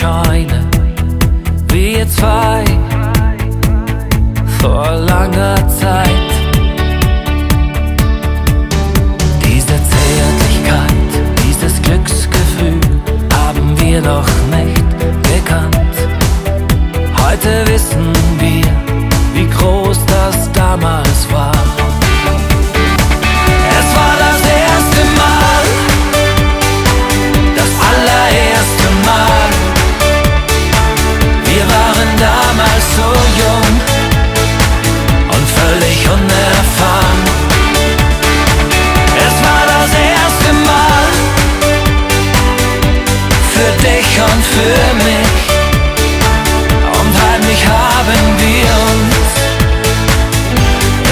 scheinen, wir zwei vor langer Zeit. Diese Zärtlichkeit, dieses Glücksgefühl haben wir noch nicht gekannt. Heute wissen wir, wie groß das damals war. für mich und heimlich haben wir uns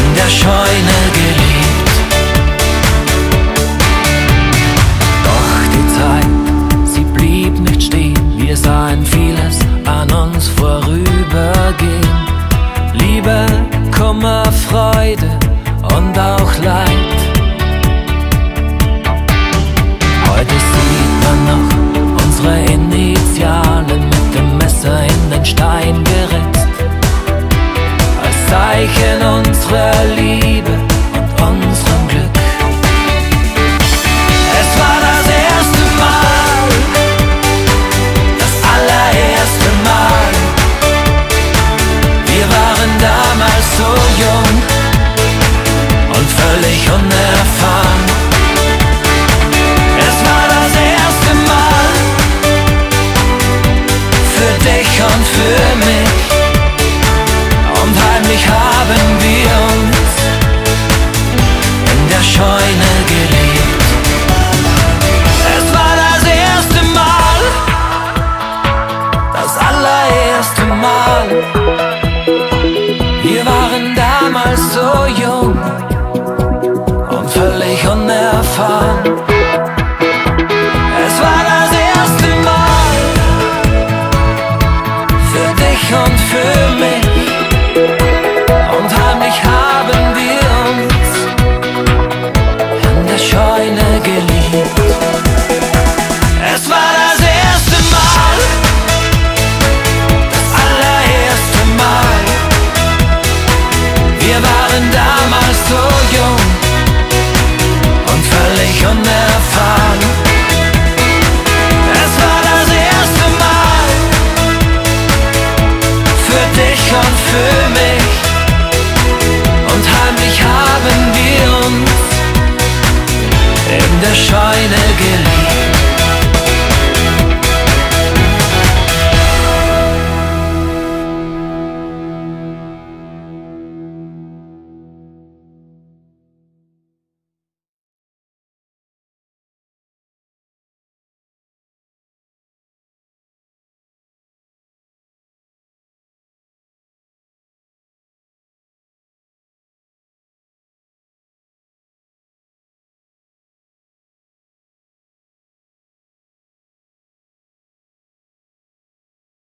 in der Scheune geliebt. Doch die Zeit, sie blieb nicht stehen, wir sahen vieles an uns vorübergehen. Liebe, Kummer, Freude und auch Leid. in unsere Liebe. so young und für mich. Und heimlich haben wir uns in der Scheune gelebt.